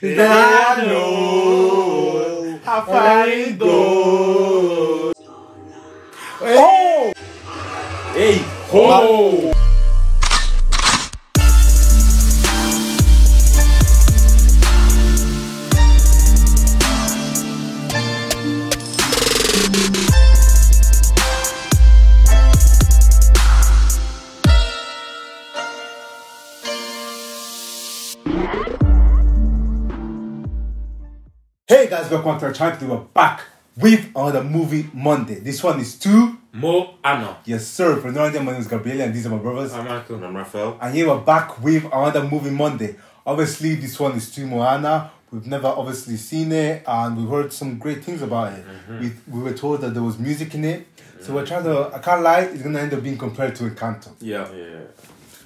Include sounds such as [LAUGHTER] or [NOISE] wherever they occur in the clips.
Then I know how far it goes. Oh! Hey, ho! Guys, welcome to our. We're back with another movie Monday. This one is two. Mo Anna. Yes, sir. For no idea, my name is Gabriel, and these are my brothers. I'm Michael. I'm Raphael. And here we're back with another movie Monday. Obviously, this one is to Moana. We've never obviously seen it, and we've heard some great things about it. Mm-hmm. We, we were told that there was music in it, so we're trying to. I can't lie, it's gonna end up being compared to Encanto. Yeah. Yeah.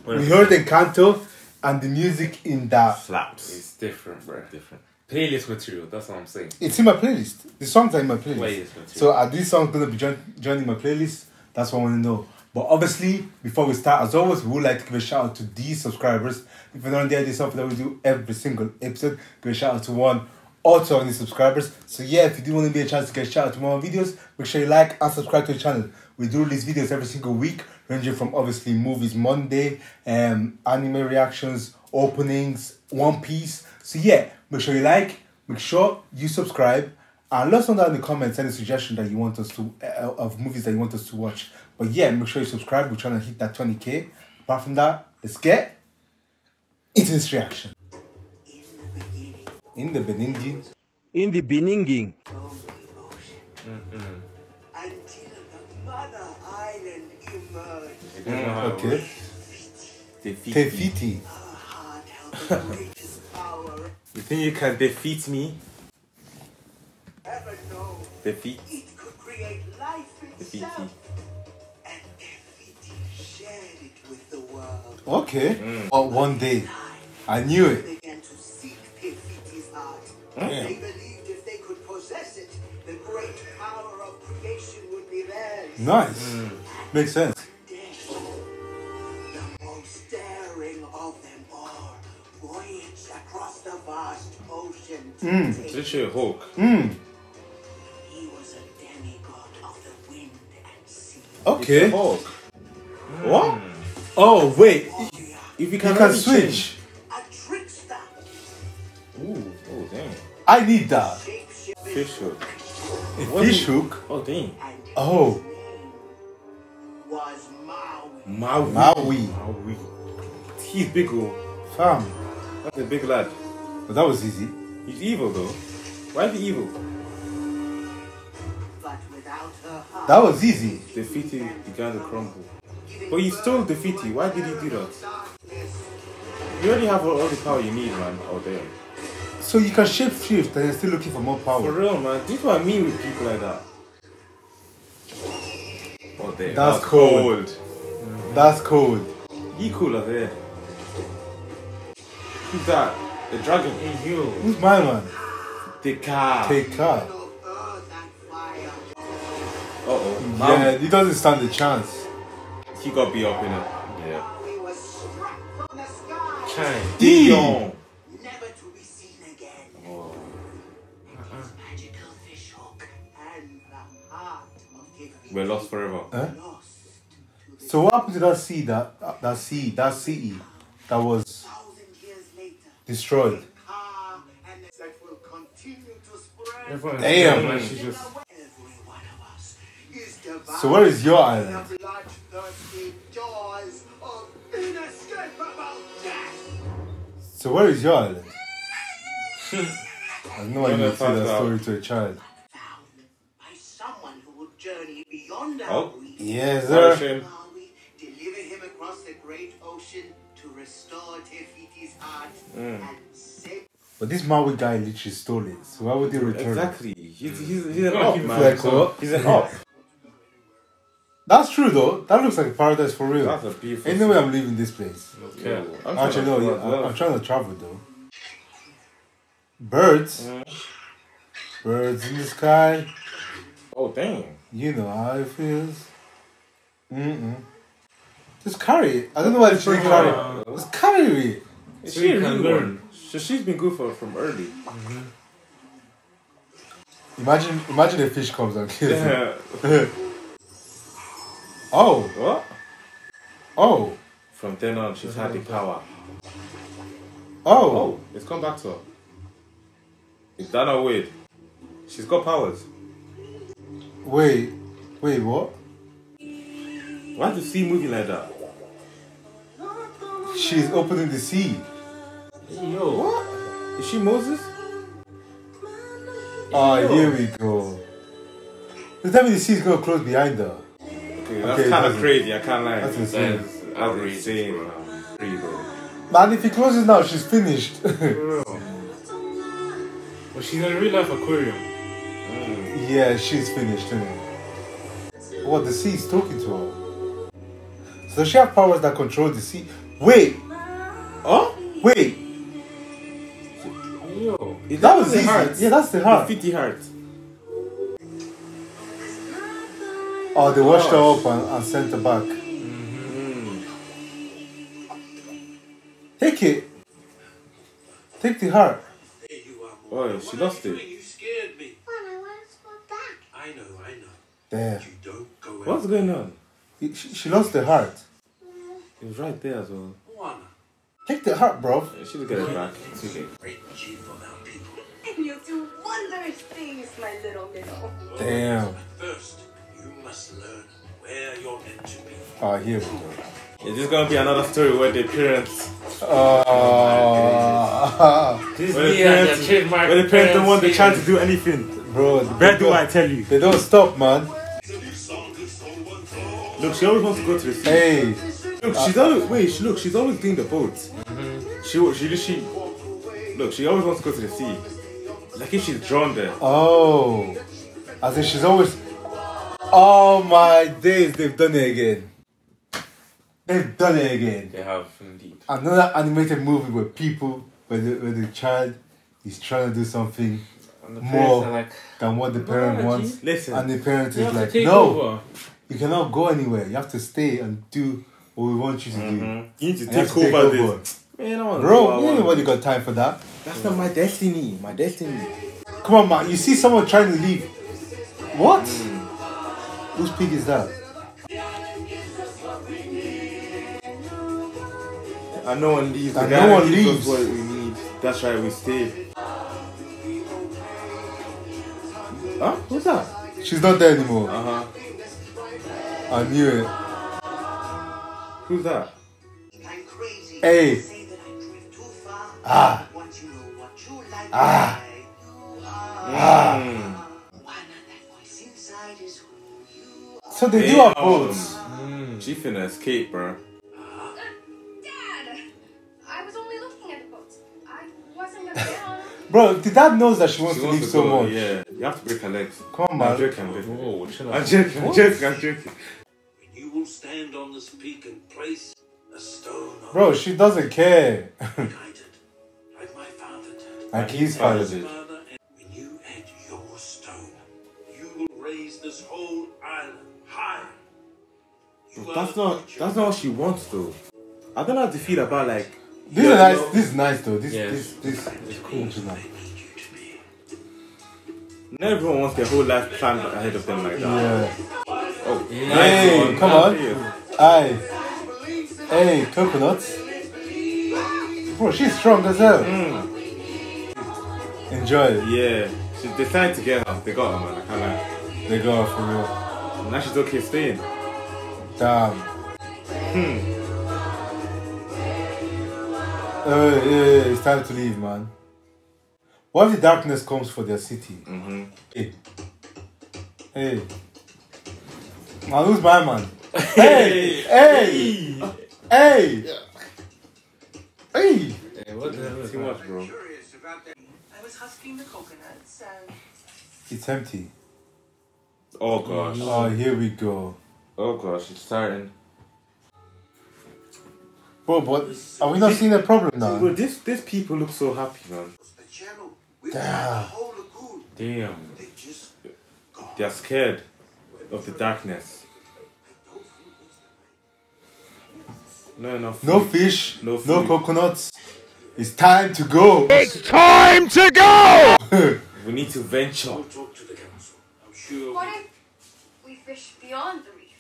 We heard Encanto, and the music in that. Slaps. It's different, bro. Different. Playlist material, that's what I'm saying. It's in my playlist. The songs are in my playlist. Playlist material. So are these songs gonna be join, joining my playlist? That's what I want to know. But obviously, before we start, as always, we would like to give a shout out to these subscribers. If you're not there, this stuff that we do every single episode, give a shout out to one or two of these subscribers. So yeah, if you do want to be a chance to get a shout out to more videos, make sure you like and subscribe to the channel. We do release videos every single week, ranging from obviously movies Monday, um, anime reactions, openings, One Piece. So yeah, make sure you like, make sure you subscribe, and let us know down in the comments any suggestion that you want us to uh, of movies that you want us to watch. But yeah, make sure you subscribe. We're trying to hit that 20k. Apart from that, let's get into this reaction. In the beginning, in the beginning. until the mother island emerged. You don't know how it okay. works. Defeat. Te Fiti. Think you can defeat me? ever known. Defeat. It could create life Defeat. itself. And Te Fiti shared it with the world. Okay. Oh, one day, I knew it. They Began to seek Te Fiti's heart. Yeah. They believed if they could possess it, the great power of creation would be theirs. Nice. Mm. Makes sense. The wind and sea. Okay. It's a hawk. What? Mm. Oh wait, If you can, you can, can switch. change- A trickster, Ooh. Oh damn. I need that. shapeshifter, Fish hook. What fish hook. Oh damn. Oh. his name was Maui. Maui. Maui. Maui. He's big. Oh. Fam. That's a big lad. But that was easy. He's evil though. Why is he evil? But without her heart, That was easy. Te Fiti began to crumble. But you still defeated. Why did he do that? You already have all all the power you need, man. Out there. So you can shape shift and you're still looking for more power. For real, man. This is what I mean with people like that. Oh, there. That's cold. That's cold. He cool out there. Who's that? The dragon. Hey, you. Who's my man? The car. Te Kā. of earth and fire. Uh oh. Yeah, he doesn't stand a chance. He got beat up in it. Yeah. Maui was struck from the sky, Chine. Damn. Dion. never to be seen again. Oh. His magical fish hook and the heart of Te Fiti We're lost forever. Huh? So what happened to that sea that that- that sea that city that was thousand years later. Destroyed? And that will continue to spread. Everyone's Damn. man. She's just. Every one of us is devoured So where is your island? the bloodthirsty jaws of inescapable death. So where is your island? I know I You're need gonna tell find that out. story to a child. By someone who would journey beyond our Oh. Yes, sir. Shane. Maui delivered him across the great ocean to restore Te Fiti's heart Mm. But this Maui guy literally stole it. So why would he return? it? Exactly. He's, he's, he's an Gotta op, man. flexible. He's an op. That's true though. That looks like a paradise for real. That's a beautiful. Anyway, I'm leaving this place. Yeah. I'm Actually, no, yeah, I'm, well. I'm trying to travel though. Birds, Mm. birds in the sky. Oh damn. You know how it feels. Mm-mm. Just carry it. I don't know why it's Bring carry it it. on. Just carry it. Is she you a can real learn. one? So she's been good for from early. Mm-hmm. Imagine, imagine a fish comes and kills him. [LAUGHS] Yeah. Oh, what? oh, From then on, she's had the power. oh. Oh, it's come back to her. Is that not weird? She's got powers. Wait, wait, what? Why is the sea moving like that? She's opening the sea. Yo, what? Is she Moses? Oh, here we go. Does that mean the sea's gonna close behind her? Okay, that's Okay, kind of crazy. I can't lie. that's insane. That's, that's insane, man. Pretty bro. Man, if he closes now, she's finished. [LAUGHS] Well, she's in a real life aquarium. Mm. yeah, she's finished, isn't it? What, the sea is talking to her? So does she have powers that control the sea? Wait, Huh? wait, Yo. That was the easy. heart? Yeah, that's the The heart. fifty heart. Oh, they washed her up and, and sent her back. Mm-hmm. Take it. Take the heart. There you. Oh, she lost it. You scared me. Well, I want to go back. I know, I know. There. You don't go What's going on? She, she lost the heart. Mm. It was right there as well. One. Take the heart, bro. Yeah, She'll get it. It's okay. Great chief of our people. And you'll do wondrous things, my little minnow. Damn. First, you must learn where you're meant to be. Oh, here we go. Is this gonna be another story where the parents, Uh, [LAUGHS] This where the parents, the where the parents don't want the parents child to do anything? bro, Where do I tell you? They don't stop, man. Look, she always wants to go to the sea. Hey, Look, she's always wait. She, look, she's always doing the boat. Mm-hmm. She she she look. She always wants to go to the sea. Like if she's drawn there. oh, as in she's always. Oh my days, they've done it again. They've done it again. They have indeed. Another animated movie where people, where the, where the child is trying to do something And the More. parents like, than what the parent Nah, wants, Listen, and the parent is like, no, over. you cannot go anywhere. You have to stay and do what we want you to do. you need to And take to take over over. this. Man, I wanna do what Bro, you want. ain't nobody got time for that. That's not my destiny. My destiny. Come on, man. You see someone trying to leave. What? Whose pig is that? And no one leaves. And The no guy one gives leaves. what we need. That's right. We stay. Huh? Who's that? She's not there anymore. Uh huh. I knew it. Who's that? I'm crazy. Hey. Say that I drift too far. Ah. Once you know what you like. Ah. you are. Ah. Why not that voice inside is who you are. So they do have Damn. boats. She finna escape, bro. Dad! I was only looking at the boats. I wasn't gonna get on. [LAUGHS] Bro, the dad knows that she wants She to wants leave to so go. much. Yeah, you have to break her legs. Come on, I'm man. joking. I'm joking. I'm joking. I'm joking. I'm joking. When you stand on this peak and place a stone on Bro, she doesn't care. guided, like my father did. like his father did. And when you add your stone, you will raise this whole island higher. You That's not. That's not what she wants, though. I don't know how to feel about like. This is nice. This is nice though. This Yes. this this is cool. Not everyone wants their whole life planned ahead of them like that. Yeah. Oh, Yeah. nice Hey, come on. Aye. Hey, coconuts. Bro, she's strong as hell. Enjoy. Yeah, she decided to get her. They got her, man. I can't lie. They got out for real. Now she's okay staying. Damn. Hmm. Uh, yeah, it's time to leave, man. What if the darkness comes for their city? Mm-hmm. Hey. Hey. Man, who's my man? [LAUGHS] Hey! Hey! Hey! Hey! Hey, what the hell is Too much, bro. I was husking the coconuts and It's empty. Oh gosh. Oh, here we go. Oh gosh, it's starting. Bro, but are we not seeing a problem now? Bro, this this people look so happy, man. The channel. We Damn. the whole lagoon. Damn. They just gone. They're scared of the darkness. No enough. No fish, No no, coconuts. It's time to go. It's time to go. [LAUGHS] we need to venture. We'll talk to the council. I'm sure What if we fish beyond the reef?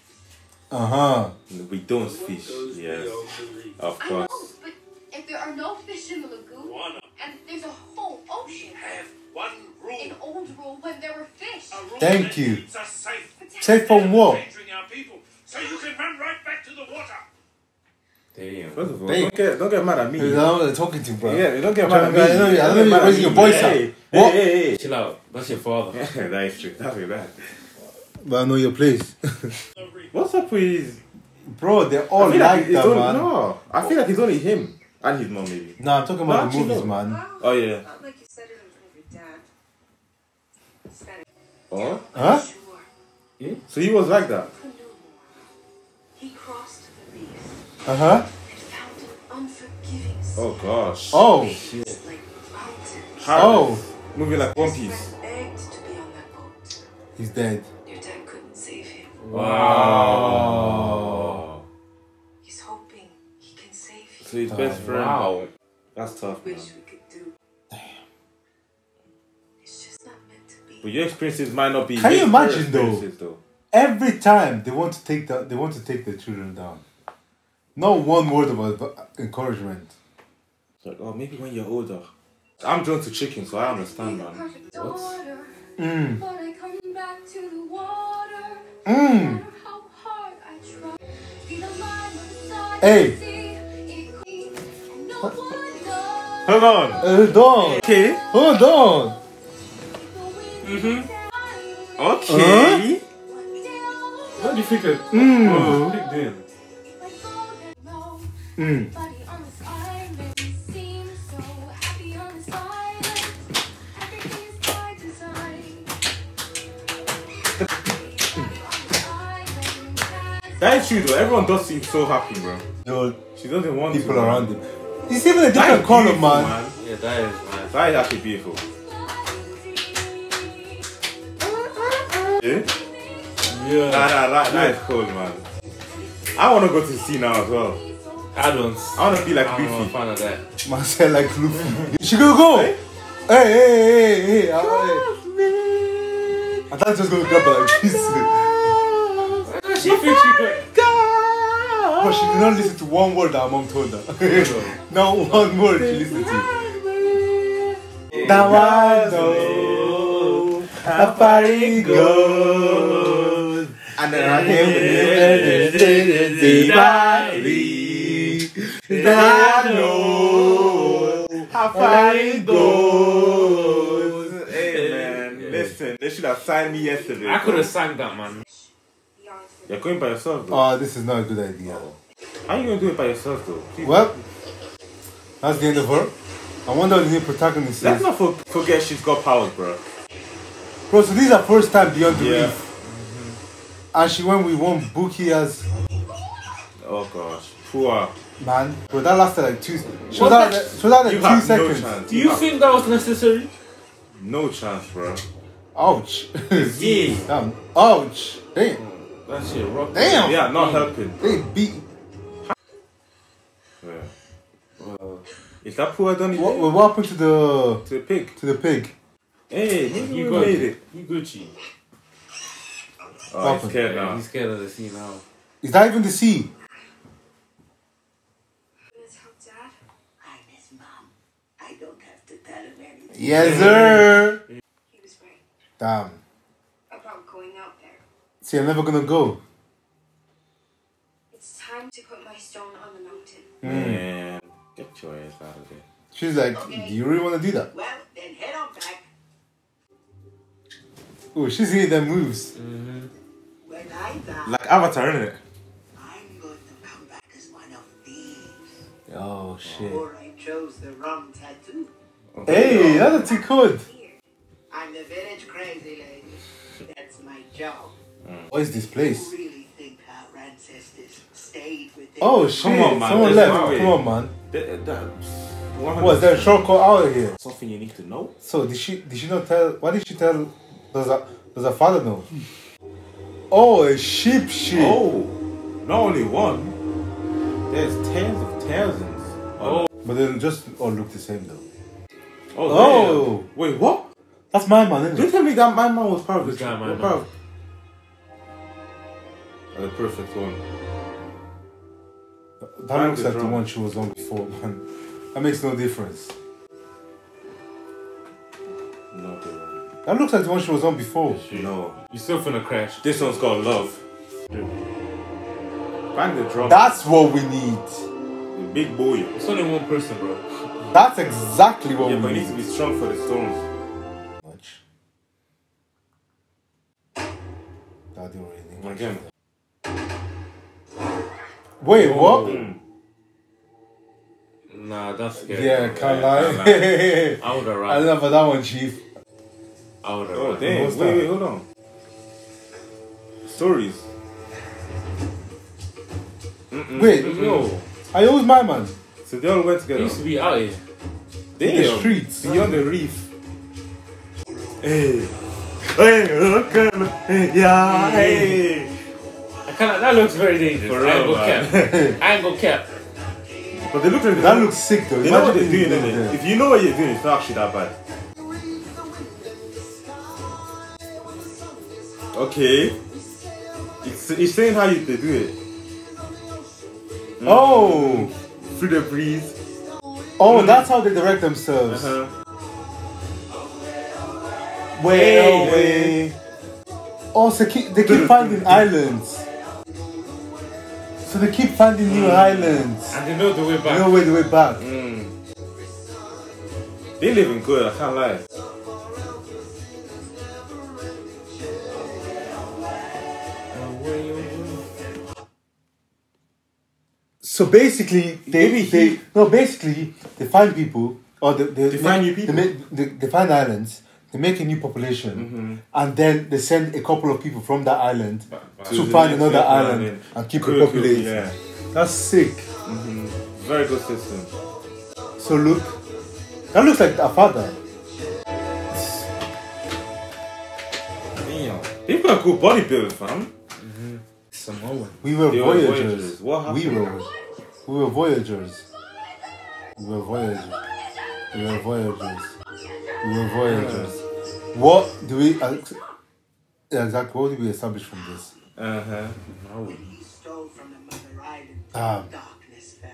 Uh huh. We don't fish. Yes, beyond the of I know, course. but if there are no fish in the lagoon Juana, and there's a whole we ocean, have one rule. an old rule when there were fish. A rule Thank that you. keeps us safe. Safe from what? Endangering our people, so you can run right back to the water. Damn. First of all, Hey. don't get don't get mad at me. You know what I'm talking to, bro. Yeah, don't get mad at me. I know I know you're raising your me. voice up. Hey, What? hey, hey, hey. Chill out. That's your father. [LAUGHS] that is true. That's really bad. But I know your place. [LAUGHS] What's up with his? bro, they're all feel like it's that, only, man. No, I feel like it's only him and his mom maybe. Nah, I'm talking about No, the movies, no. man. Oh yeah. Not like you said it in front of your dad. Spanish. Oh, Huh? Sure. so he was like that. He crossed the reef Uh huh. and found an unforgiving. Oh gosh. Oh. Like mountains. Harris. Moving like One Piece. friend begged to be on that boat. He's dead. Your dad couldn't save him. Wow. He's So his best friend. Wow. That's tough, man. Wish we could do. It's just not meant to be. But your experiences might not be. Can you imagine, though? though? Every time they want to take the, they want to take the children down. No one word of encouragement. It's like, oh, maybe when you're older. I'm drawn to chicken, so I understand, man. What? daughter, Mm. but I come back to the water. Mm. No Hold on. Hold on. Okay. Hold on. Okay. What do you think of? Mm. Oh, deal. Mm. That is true, though. Everyone does seem so happy, bro. Yo, She doesn't want people to, around him. It's even a different color, beautiful, man. Yeah, that is nice. That is actually beautiful. Yeah? Yeah. Nah, nah, that, that is cool, man. I want to go to the sea now as well. Add-ons. I want to be like I'm a fan of that. Man said like Luffy. she gonna go. Eh? Hey, hey, hey, hey, hey. hey. I thought she was gonna grab her like this. [LAUGHS] She thinks she could. But she did not listen to one word that her mom told her. [LAUGHS] not one word she listened to. Now I know how far it goes. And then I Now I know how far it goes. Hey, man. Listen, they should have signed me yesterday. I could have sang that, man. You're going by yourself, though. Oh, this is not a good idea. Oh. How are you going to do it by yourself, though? Please. Well, that's the end of her. I wonder what the new protagonist Let's is. not for- forget she's got powers, bro. Bro, so this is her first time beyond the Yeah. reef. Mm-hmm. And she went with one bookie as Oh, gosh. Poor. man. Bro, that lasted like two. She was What out the- there, she was out there You two have seconds. no chance. Do you have think that was necessary? No chance, bro. Ouch. [LAUGHS] Yeah. Damn. Ouch. Damn. That shit rock. Damn. Yeah, not helping. They beat. Yeah. Well, is that poor done What, anything? what happened to the To the pig. to the pig? Hey, maybe You we got made it. You Gucci. Oh, he's scared now. He's scared of the sea now. Is that even the sea? Dad? I miss mom. I don't have to tell him anything. Yes, sir. He was right Damn. about going out there. See, I'm never gonna go. It's time to put my stone on the mountain. Hmm. Man, get your ass out of there. She's like, do you really want to do that? Well, then head on back. Oh, she's hitting that moves. Mm-hmm. When I die, Like Avatar, innit? I'm going to come back as one of these. Oh shit. Or I chose the wrong tattoo. Hey, that's a good. I'm the village crazy lady. That's my job. Mm. What is this place? Who really think our ancestors stayed with Oh shit! Come on, man. Someone There's left. no way. Come on, man. That, that, What is there a shortcut out of here? Something you need to know? So did she? Did she not tell? Why did she tell? Does her, does her father know? Oh, a sheep shit. Oh, not only one. There's tens of thousands. Oh, But they just all look the same though. Oh, Oh. damn. wait, what? That's my man, isn't Don't it? tell me that my man was part of Who's this. guy, my what man? part of- the perfect one. That looks the like the one she was on before, man. That makes no difference. Not the one. That looks like the one she was on before. No. You're still finna crash. This one's called Love. Bang the drum. That's what we need. the big boy. It's only one person, bro. That's exactly what Yeah, we but it needs to be strong for the stones. Wait, what? Mm. Nah, that's scary. Yeah, bro. can't Yeah, lie. [LAUGHS] I would have I love that one, Chief. I would have Oh run. damn! Wait, wait, hold on. Stories. Wait, Yo, I owes my man. so they all went He together. used to be out here. Damn. the streets. beyond the reef. Hey, hey, look at me. Hey, yeah, hey. I kinda, that looks very dangerous. For I ain't real, gonna man. cap. I ain't gonna cap. But they look like That looks sick though. They know what they're doing, being innit? If you know what you're doing, it's not actually that bad. Okay. It's, it's saying how you they do it. Oh, Through the breeze. oh, that's how they direct themselves. Uh-huh. Way Hey, away. Oh, so keep, they keep finding islands. So they keep finding new islands. And they know the way back. No way the way back. Mm. They living good, I can't lie. So basically, they, Maybe they he- no basically they find people or they, they, They find new people. make, they, they find islands. They make a new population, Mm-hmm. and then they send a couple of people from that island To to find another island island and and keep cool, cool, yeah. That's sick. Very good system. So look, that looks like a father. Damn. They've got good bodybuilding, fam. Samoan. We were They were voyagers. voyagers. What We happened? were. We were voyagers. We were voyagers. We were voyagers. We were voyagers. What do we ex- exactly? What do we establish from this? Uh-huh. When he stole from the mother island, Ah. darkness fell.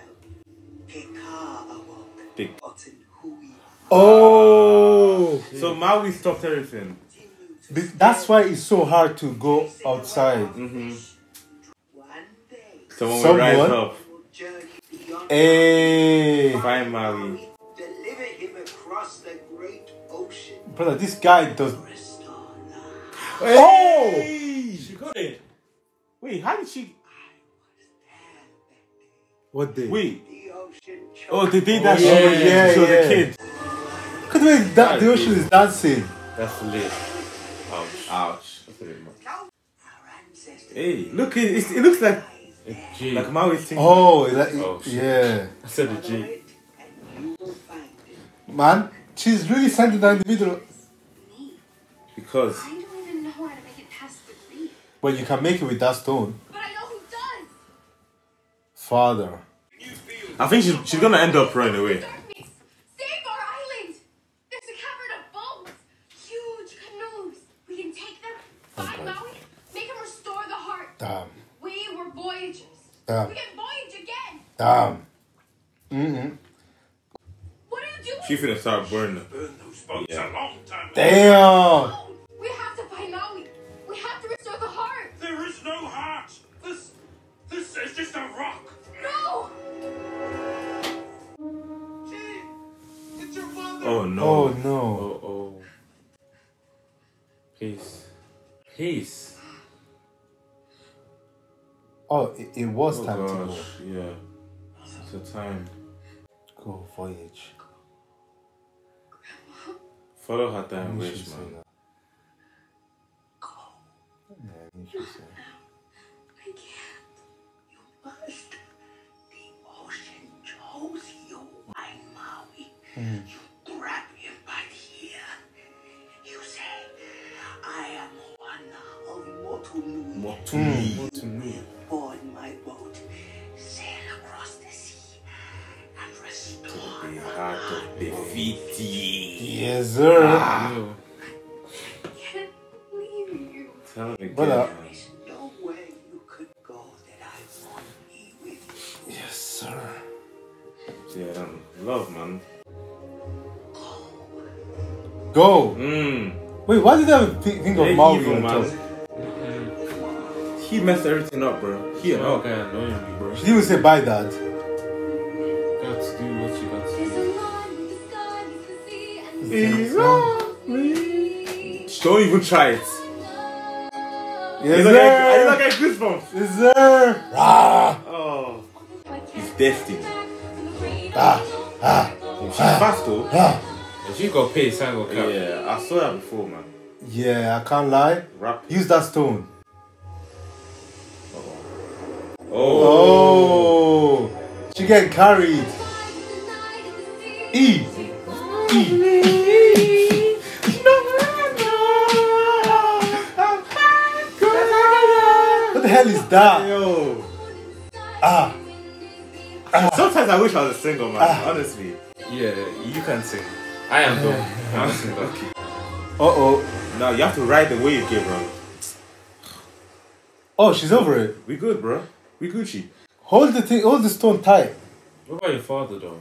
Te Kā awoke. Big. But in Oh, So Maui stopped everything. Be- that's why it's so hard to go outside. Mm-hmm. one day Someone, will rise up. will Hey, Find Maui. Brother, this guy does. Life. Oh, She got it. Wait, how did she? what day? Wait. Oh, the ocean Oh, they did Oh, that yeah, shit. yeah, So yeah. the kid. Look at the that, the ocean is dancing. That's lit. Ouch. Ouch. That's a bit much. Our ancestors Hey, look, it, it looks like A G. like Maui's thing. Oh, like, Oh, shit. yeah, I said a G. it and you will find it. man. She's really sending the individual. Because I don't even know how to make it past the reef. Well, you can make it with that stone, But I know who does. father. I think she's she's gonna end up running away. Save our island. There's a cavern of boats, huge canoes. We can take them, find Maui, make him restore the heart. Damn, We were voyagers. damn, We can voyage again. damn. Mm-hmm. What are you doing? She finna start burning. Burn those boats a long time ago. Damn. It, it was Oh time to go. yeah. It's a time. go. Go voyage. Follow her damn You wish, should say man. that. Yeah, you should say. I can't. You must. The ocean chose you, my Maui. Mm. You grab him by the ear. You say, I am one of Motunui. What Mm. Yes, sir. Ew. can't leave you. Tell him again. Brother. man. There's nowhere you could go that I won't be with you. Yes, sir. Yeah, um, love, man. Go. Mmm. Wait, why did I thi- think of They're Maui evil, on man. top? He messed everything up, bro. He and Oh, up. guy annoying me, bro. She didn't even say bye, Dad. Sea, and the. Don't even try it. Yes, You look like, I sir. look like goosebumps. Yes, sir. Rah. Oh. He's destined. Ah. Ah. She's fast though. Ah. If you got pace, I got cap. Yeah, I saw that before, man. Yeah, I can't lie. Rap. Use that stone. Oh. Oh. She getting carried. E. What the is that? Yo. Ah. Sometimes I wish I was a single man. Honestly. Yeah, you can sing. I am dumb. I'm single. Uh oh. No, you have to ride the wave, here, bro. Oh, she's over it. We good, bro. We Gucci. Hold the thing. Hold the stone tight. What about your father, though?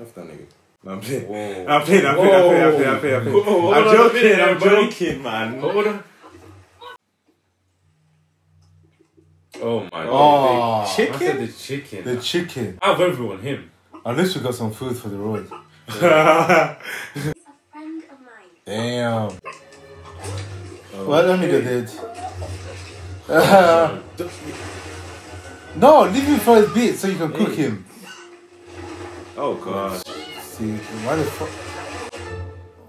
F that nigga. No, I'm playing. Whoa. I'm playing, I'm playing, I'm playing, I'm playing, I'm playing, I'm playing. Whoa, hold I'm joking, I'm joking, man. Hold on. Oh my Oh. god. I Chicken? said the chicken. The chicken. Out of everyone, him. At least we got some food for the road. a friend of mine. Damn. Oh, Well, let me get it. [LAUGHS] no, leave him for a bit so you can cook him. Oh, God. See, why the fuck?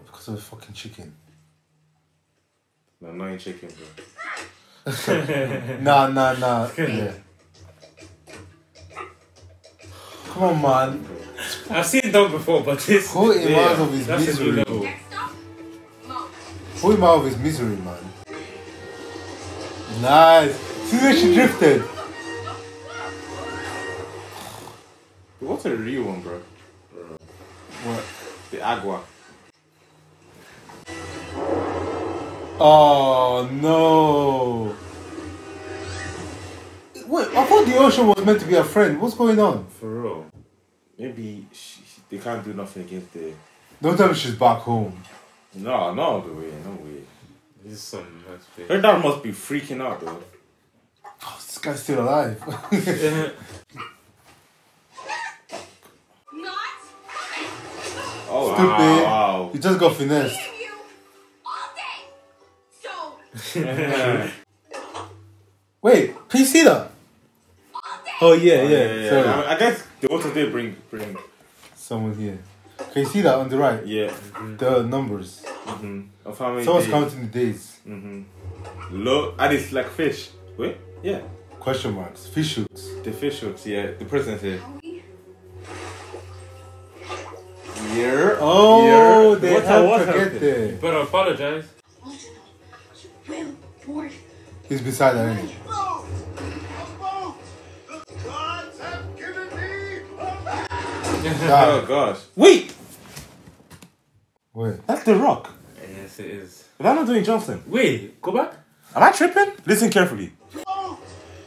Because of the fucking chicken. No, not chicken, bro. Nah, nah, nah. Yeah. Come on, man. I've seen dog before, but this. Pull him yeah, out of his that's a new misery. level. Next up, Mom. Pull him out of his misery, man. Nice. See where she drifted. What's the real one, bro? What? The agua. Oh no. Wait, I thought the ocean was meant to be a friend. What's going on? For real. Maybe she, she- they can't do nothing against the. Don't tell me she's back home. No, no the way, no way. This is some nice place. Her dad must be freaking out, though. Oh, this guy's still alive. [LAUGHS] Not Oh, Stupid. wow. you just got finessed. [LAUGHS] Wait, can you see that? Oh yeah, yeah. Yeah, yeah, Sorry. yeah. I, I guess the water did bring, bring. Someone here. Can you see that on the right? Yeah. The numbers. Mm-hmm. Of how many Someone's days. counting the days. Mm-hmm. Look, and it's like fish. Wait, yeah. Question marks. Fish hooks. The fish hooks, yeah. The president's here. We Here. Oh, Here. they What's had up, to get up? there. Better apologize. Gods have given me a Oh gosh. Wait, wait. that's the rock. Yes, it is. Am I not doing Johnson? Wait, go back. Am I tripping? Listen carefully. boat!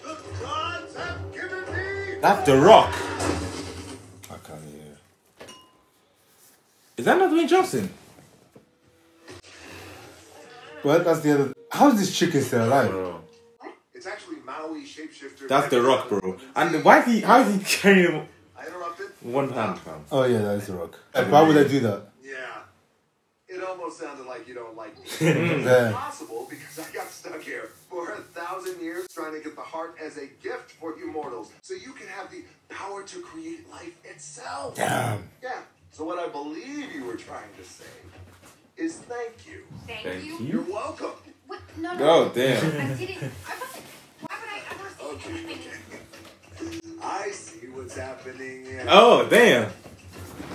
The gods have given me That's the rock. I can't hear. Is that not Dwayne Johnson? Well, that's the other. How is this chicken still alive? Bro. It's actually Maui shapeshifter. That's the rock, bro. And why is he? How is he carrying I interrupted? one hand, fam? Oh yeah, that is the rock. Like, why would I do that? Yeah. It almost sounded like you don't like me. [LAUGHS] Yeah. Possible because I got stuck here for a thousand years trying to get the heart as a gift for you mortals, so you can have the power to create life itself. Damn. Yeah. So what I believe you were trying to say is thank you. Thank, Thank you. you. You're welcome. What? No, no. Oh damn. I didn't. I wasn't. Why would I ever say anything? I see what's happening. here. Oh damn.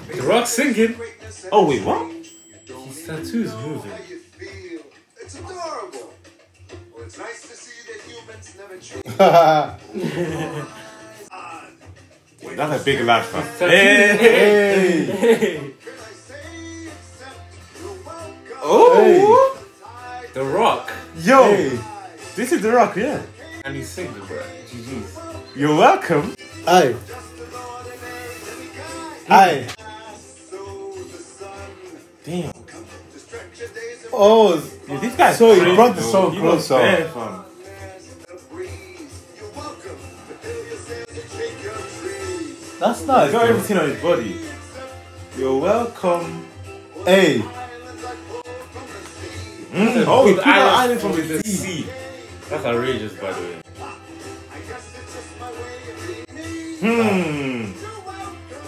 The rock's singing. Oh, wait, what? change. You don't His even tattoo's moving. how you feel. It's adorable. Well, it's nice to see that humans never change. [LAUGHS] That's a big laugh, fam. Tattoo. Hey. hey. Can I oh! Hey, The Rock. Yo, hey, this is The Rock, yeah. And he's single, bro. GG's. You're welcome. aye, aye. Damn. Oh, Yeah, this guy's So he crazy, brought the though. song He was closer. there, fam. that's nice. He's got everything on his body. You're welcome. Hey, Mm. Oh, Good put the island from from the sea. sea. That's outrageous, by the way. Hmm.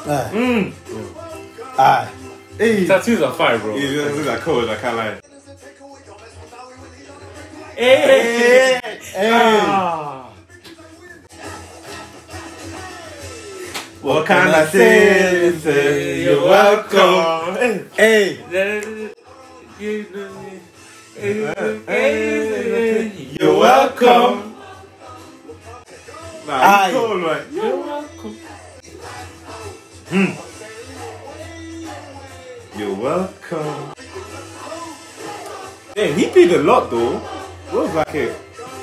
aye, Mm. aye. Hey. Tattoos are fire, bro. He's just like cold, I can't lie. Hey! Hey, Ah. What can I say? Say You're welcome. Hey. hey, You're welcome. Nah, Aye. he's cold, man. You're welcome. Hmm. You're welcome. Hey, he paid a lot though. What was like it?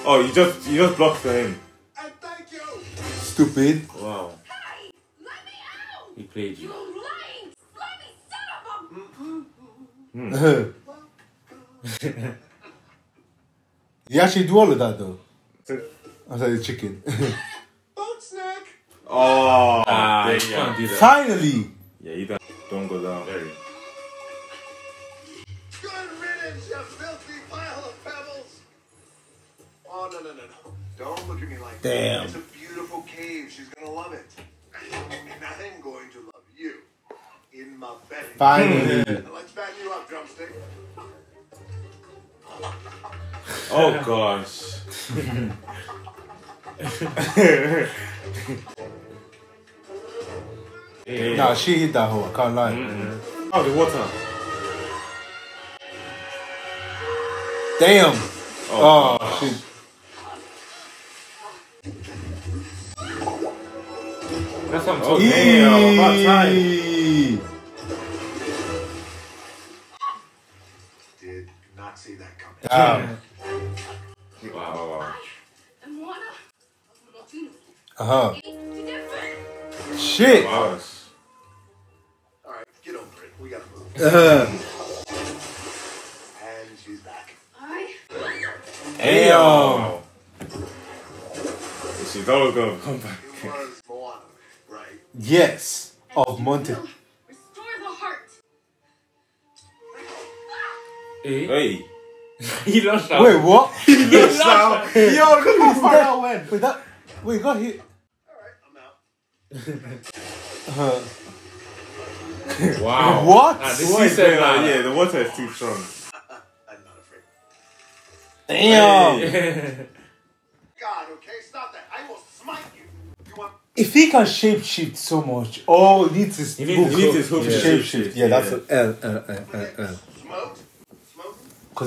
Oh, you just you just blocked for him. stupid. Wow. Hey, let me out! He played You you. lying, slimy son of a... [LAUGHS] you actually do all of that though. I said sorry, the chicken. [LAUGHS] Oh, Ah, there you you can't do that. Finally, Yeah, you don't don't go down. Very. Good riddance, you filthy pile of pebbles! Oh, no, no, no, no. Don't look at me like Damn. that. It's a beautiful cave. She's gonna love it. And I'm going to love you. In my belly. finally. Oh [LAUGHS] gosh. Hey. Nah, she hit that hole. I can't lie. Mm-hmm. Oh, the water. Damn. Oh, Oh shit. That's what I'm Oh, talking damn, about time. Did not see that coming. Damn. Wow, wow, wow. And wanna... Motu. Uh huh. Shit. gosh. Alright, get over it. We gotta move. Uh, And she's back. I... damn. Wow. She's always gonna come back. It was Moana, right? Yes. Of Monte. Restore the heart. Hey. Hey. [LAUGHS] He lost [LAUGHS] [LAUGHS] out. Wait, what? Yo, look how far that went. Wait, that. Wait, you got hit. Alright, I'm out. Uh, Wow. What? Nah, this What he is said going. Yeah, the water is too strong. I'm not afraid. damn. God, okay? Stop that. I will smite you. You want If he can shape shift so much, oh, he needs his He needs hook. his his hook to to shape shape shift. shift, Yeah, that's yeah. an L, L, L, L, L.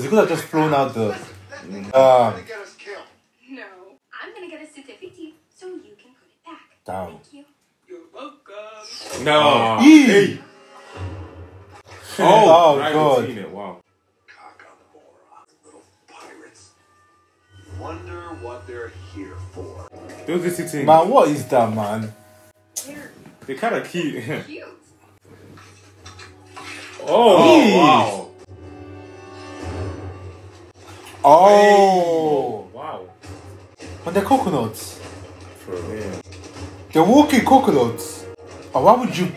smoke? Smoke? Because he could have just flown out the. Listen, that thing's trying to get us killed. No. I'm gonna get a certificate so you can put it back. Down. Thank you. You're welcome. No. Eee. Oh, oh, I haven't God. seen it. Wow. Kakamora, little pirates. Wonder what they're here for. Those are sitting. Man, what is that, man? They're They kind of cute. cute. oh, wow. Oh. Wow. And they're coconuts. Yeah. They're walking coconuts. Oh, why would you?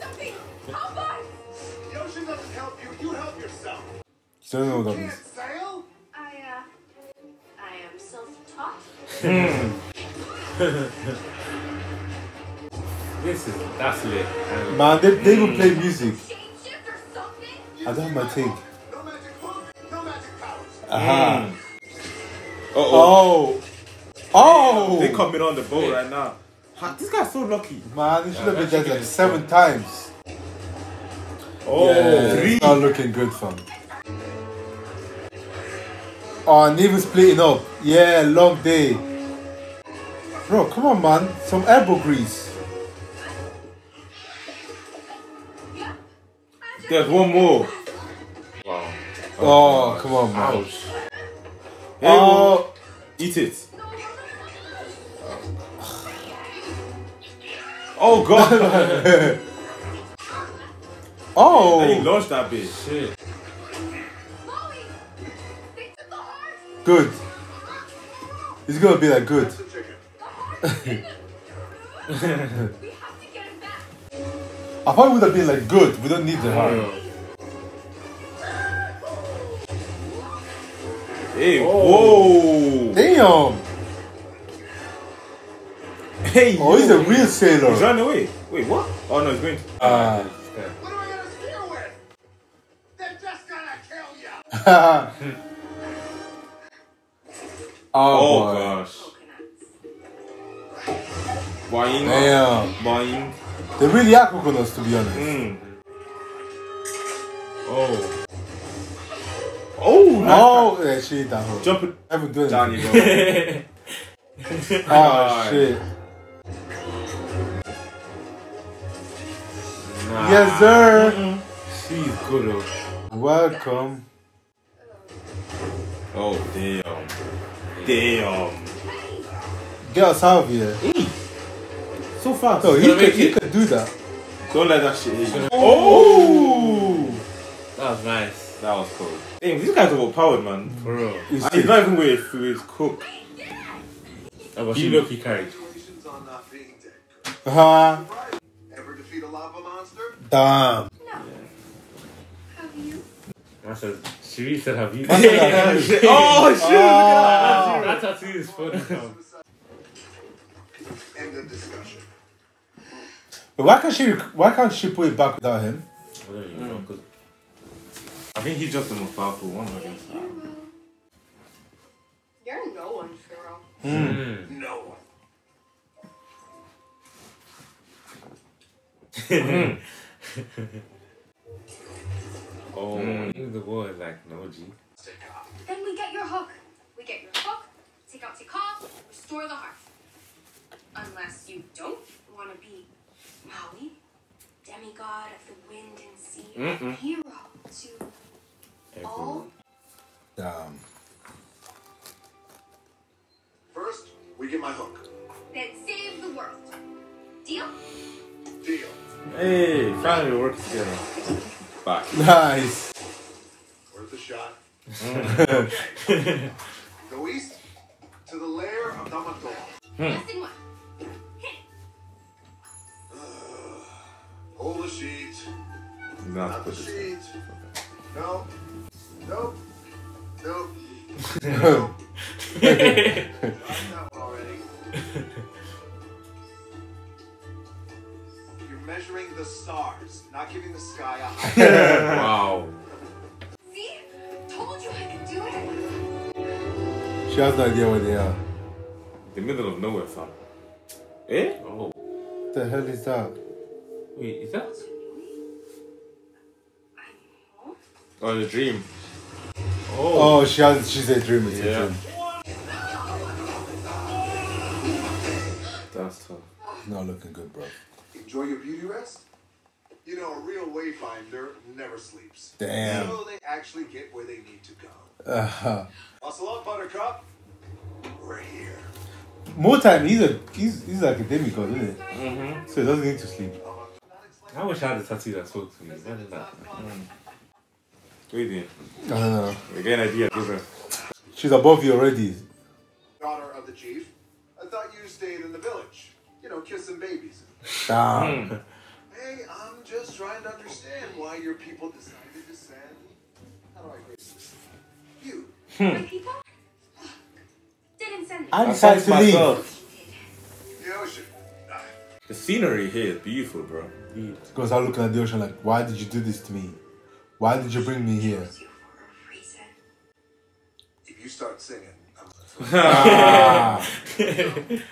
Something. Help us! The doesn't help you, you help yourself. I don't know what that means. sail? I, uh... I am self-taught. [LAUGHS] This is that's lit. Man, they, they will play music. Shapeshift or something? I don't have my take. Aha. Uh-oh. Oh. Oh. They coming on the boat right now. This guy's so lucky. Man, he should have been there like seven times. Oh, yeah, three. not looking good, fam. Oh, Navy splitting up. Yeah, long day. Bro, come on, man. Some elbow grease. There's one more. wow. Oh, come on, man. Ouch. Hey, Oh, eat it. Oh god! And [LAUGHS] he oh, launched that bitch. Shit. Chloe! They took the heart! good. He's gonna be like good. The chicken. The heart! we have to get him back! I thought it would have been like good. We don't need the heart. Hey, whoa! Damn. Hey, Oh, he's a real sailor. He's sailor. running away. Wait, what? Oh no, he's going. To... Ah. What am I gonna steer with? They're just gonna kill you. [LAUGHS] oh, Oh, boy. gosh. Boing. Damn. Boing. They really are coconuts, to be honest. Mm. Oh. Oh, nice. Oh, yeah, she ate that whole. Jump it I haven't done down, you anything. go. [LAUGHS] Oh, shit. Nah. Yes, sir. She's good. oh. Welcome. Oh, damn. Damn. Get us out of here. So fast. No, he gonna could, make he it. could do that. Don't let that shit hit you. Oh! oh! That was nice. That was cool. Damn, these guys are overpowered, man. For real. You And he's not even with his cook. Oh, but she look he carried. Congratulations on not being. Uh-huh. Ever defeat a lava monster? Damn. No. Have you? I said, she said, have you? That's what I said. Oh shit! Ah. That tattoo is funny. End of discussion. But why can't she? Why can't she put it back without him? I don't even know, 'cause I think he's just the most powerful one, I guess. You're no one, Shiro. Mm. No one. [LAUGHS] Oh, even the boy is like, no, G. Then we get your hook. We get your hook, take out Te Kā, restore the heart. Unless you don't want to be Maui, demigod of the wind and sea, Mm-mm. hero to all. Damn. Um, First, we get my hook. Then save the world. Deal? Deal. Hey, finally we work together. Back. Nice. Worth a shot. [LAUGHS] Go east to the lair of Tamatoa. Yes, Not Not put the this. sheet. No. Nope. Nope. nope. Got that one already. You're measuring the stars, not giving the sky a height. [LAUGHS] Wow. See? Told you I could do it. She has no idea where they are. The middle of nowhere, fam. Eh? Oh. What the hell is that? Wait, is that? Oh, the dream. Oh. Oh, she has. She's a dream. It's Yeah. a dream. That's tough. Not looking good, bro. Enjoy your beauty rest? You know, a real wayfinder never sleeps. Damn. So they actually get where they need to go. Uh, Muscle up, Buttercup. We're here. more time. He's a. He's he's like a demigod, isn't he? Mm-hmm. So he doesn't need to sleep. I wish I had a tattoo that spoke to me. Imagine that. What are you doing? I don't know. You're getting ideas, isn't it? She's above you already. Daughter of the chief. I thought you stayed in the village. You know, kissing babies. Damn. Hey, I'm just trying to understand why your people decided to send. How do I grade this? You. Hmm. My people? Didn't send me. I decided to leave. The ocean. Ah, The scenery here is beautiful, bro. Goes out looking at the ocean like, why did you do this to me? Why did you bring me here? You for a reason. If you start singing, I'm Ah. Not saying an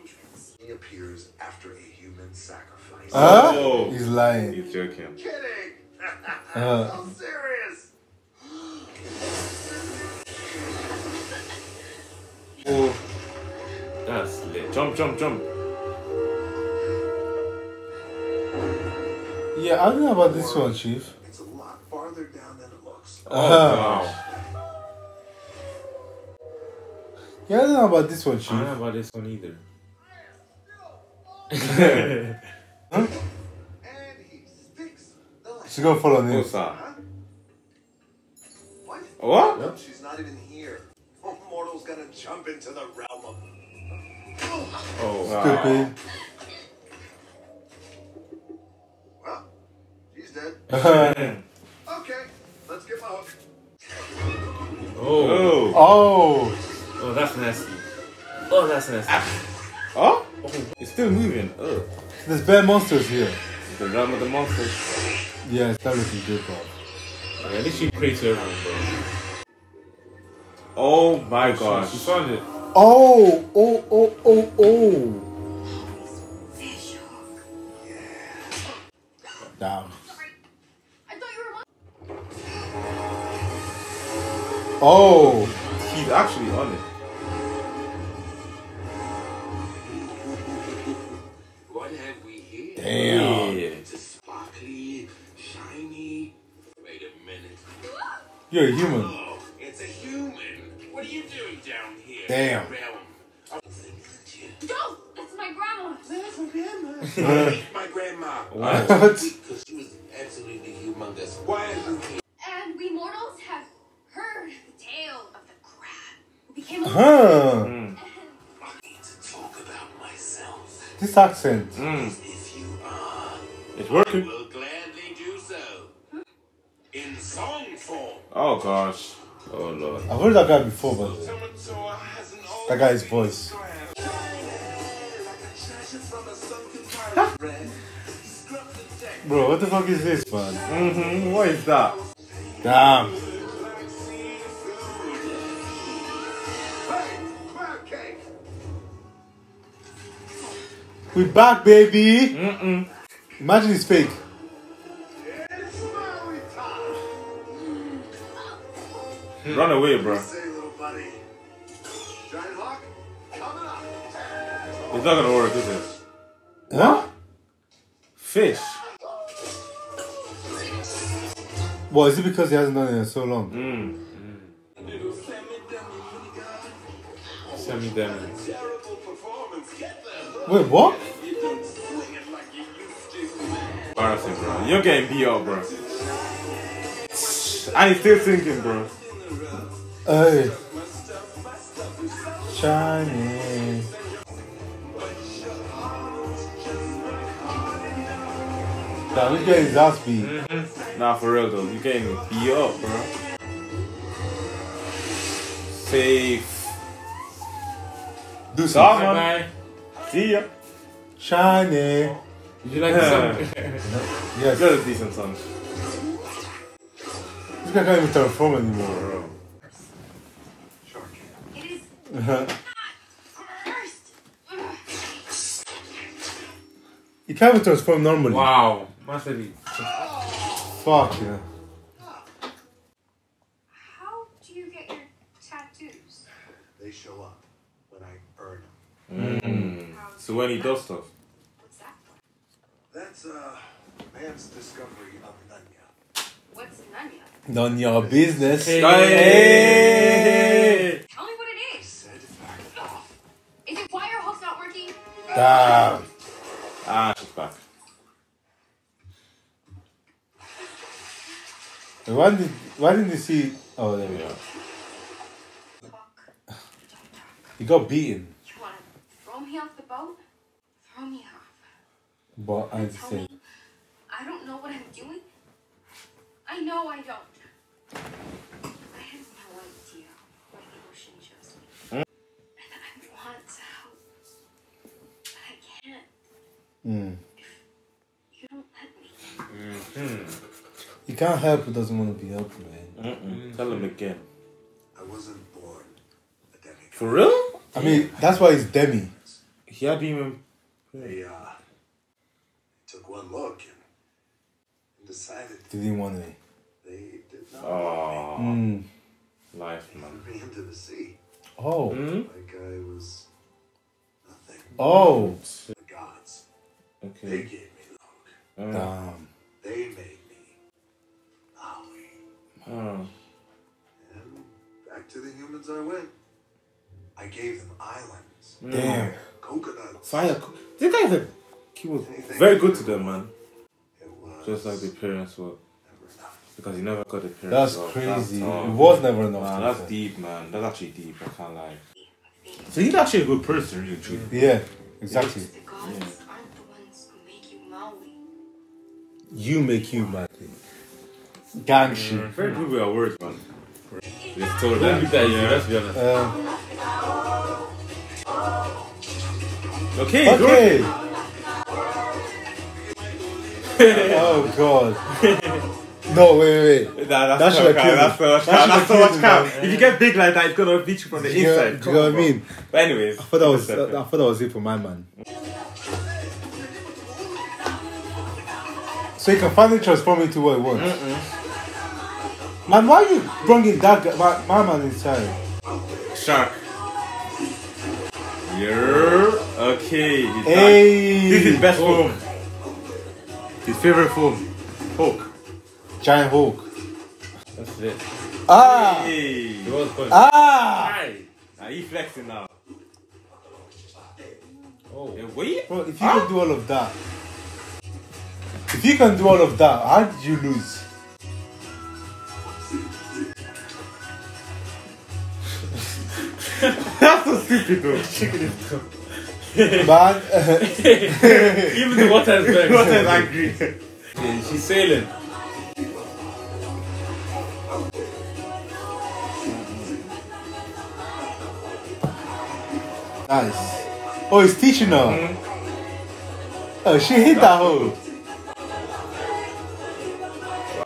entrance. He appears after a human sacrifice. Huh? Oh. He's lying. He's joking. Kidding! Uh, [LAUGHS] so serious! Oh, That's lit. jump, jump, jump. yeah, I don't know about this one, Chief. It's a farther down than it looks. Uh-huh. Wow. Yeah, I don't know about this one, I don't know about this one either. And he sticks the landing. She's gonna follow What's this. What? What? No, she's not even here. Oh, mortal's gonna jump into the realm of. Oh, Stupid. Well, she's dead. [LAUGHS] [LAUGHS] Okay, let's get my hook. Oh, Oh. oh, oh, that's nasty. Oh, that's nasty. Ah. Oh? It's still moving. Oh. there's bad monsters here. The realm of the monsters. Yes, that looking good, bro. Oh, yeah, at least she pray to everyone, bro. Oh my She, gosh. she found it. Oh, oh, oh, oh, oh. Fish. Damn. Oh, He's actually on it. What have we here? damn. Yeah. It's a sparkly, shiny. Wait a minute. You're a human. Oh, it's a human. What are you doing down here? Damn. In the realm of thinking No, that's my grandma. That's my grandma. [LAUGHS] Meet my grandma. What? Because she was absolutely humongous. Why are you here? And we mortals have heard the tale of the crab who became a Huh. I need to talk about myself. This accent. If you are, It's working. will gladly do so. In song form. Oh gosh. Oh lord. I've heard that guy before, but Tomato has an that guy's voice. [LAUGHS] Bro, what the fuck is this, man? Mm-hmm. What is that? Damn. We back, baby. Mm-mm. Imagine it's fake. It's Run away, bro. Say, little buddy. Giant Hawk, coming up! It's not gonna work, is it? Huh? Fish. Well, is it because he hasn't done it in so long? Mm. Send me them. Wait, what? Embarrassing, bro. You're getting beat up, bro. I ain't still thinking, bro. Hey. Shiny. Damn, he's getting his ass beat. Mm-hmm. Nah, for real though. You're getting beat up, bro. Safe. Do something. Bye man. bye. See ya. Shiny. Did you like the song? [LAUGHS] Yes. You're a decent son. This guy can't even transform anymore. Bro. It is not first. Ugh. [LAUGHS] He can't even transform normally. wow. Masterly. Fuck yeah. How do you get your tattoos? They show up when I earn them. Mm. How So when he does stuff. What's that? That's, uh, man's discovery of Nanya. What's Nanya? None your business. Hey. Hey. Tell me what it is. Said back off. Is it why your hook's not working? Damn. Ah, she's back. Wait, Why did why didn't you see? Oh, there we go. Talk. He got beaten, You wanna throw me off the boat? Throw me off. But I Tell say I don't know what I'm doing? I know I don't. I have no idea why the ocean chose me. And I want to help. But I can't mm. if you don't let me. he can't help who doesn't want to be helped, man. Mm-mm. Tell him again. I wasn't born a demigod. For real? I mean, that's why he's Demi. He hadn't even. They, uh, took one look and, and decided They didn't want me. they did not Oh, Mm. life, man. want me into the sea. Oh. Hmm? Like I was nothing. Oh. The gods. Okay. They gave me look. Uh, Damn. They made me Maui. uh, Back to the humans I went. I gave them islands, Damn. coconuts. Fire. This guy is a, he was very good to them, man. Just like the parents were. Because he never got the parents. That's off. crazy. tough. It was never enough. Man, that's deep, man. That's actually deep. I can't lie. So he's actually a good person, really, truly. Yeah, exactly. The gods aren't the ones who make you make you mad. Gang shit. Very good with our words, man. Just told Don't that. be that easy, let's be honest. Uh, Okay, okay. okay. Oh god. [LAUGHS] No, wait, wait, wait. Nah, That that's should so have much killed. That's so much me. That cap. should That's have so much killed If you get big like that, it's gonna beat you from the Do you, inside. do you know what I mean? But anyways, I thought that was I separate. thought that was it for my man. So you can finally transform into what he wants. Man, why are you bringing that guy, my, my man inside? Shark. Yeah. Okay. He's back. Hey, This is his best oh. form. His favorite form. Hulk. giant Hulk. That's it. Ah, Hey. It was fun. ah. Hi. Now he flexing now. Oh. Hey, wait. Bro, if you can do all of that, if you can do all of that, how did you lose? [LAUGHS] That's so stupid though. [LAUGHS] Man, [LAUGHS] Even the water is back. What is angry? Yeah, She's sailing. nice. Oh, he's teaching her. Mm-hmm. Oh, she hit that hole.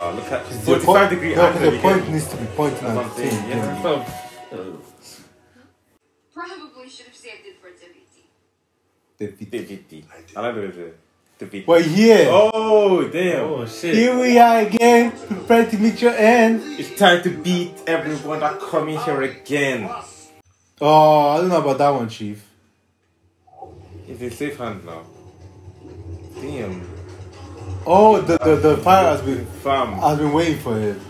Wow, look at The 45 point- degree no, angle. the you point needs to be pointing at the thing. saying, yeah. Probably should have saved it for Daviti. Yeah. Daviti. I like the way they say Daviti. Here. Oh, damn. Oh shit. Here we are again, prepared to meet your end. It's time to beat everyone that come in here again. Oh, I don't know about that one, Chief. It's a safe hand now. Damn. Oh, the, the, the fire has been Fam. has been waiting for him.